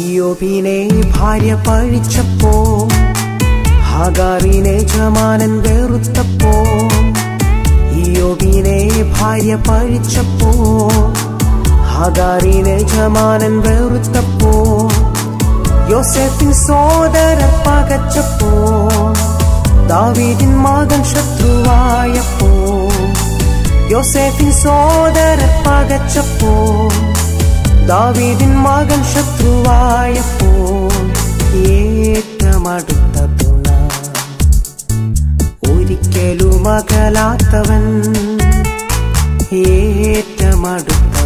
ഇയോബിനെ ഭാര്യ പഴിച്ചപ്പോ ഹാഗാറിനെ ജമാനൻ വെറുത്തപ്പോ ഇയോബിനെ ഭാര്യ പഴിച്ചപ്പോ ഹാഗാറിനെ ജമാനൻ വെറുത്തപ്പോ യോസെഫിൻ സോദര പകച്ചപ്പോ ദാവീദിൻ മകൻ ശത്രുവായപ്പോ യോസെഫിൻ സോദര പകച്ചപ്പോ ദാവീദിൻ മകൻ ശത്രുവായപ്പോൾ ഏറ്റമടുത്ത തുണ. ഒരിക്കലും അകലാത്തവൻ ഏറ്റമടുത്ത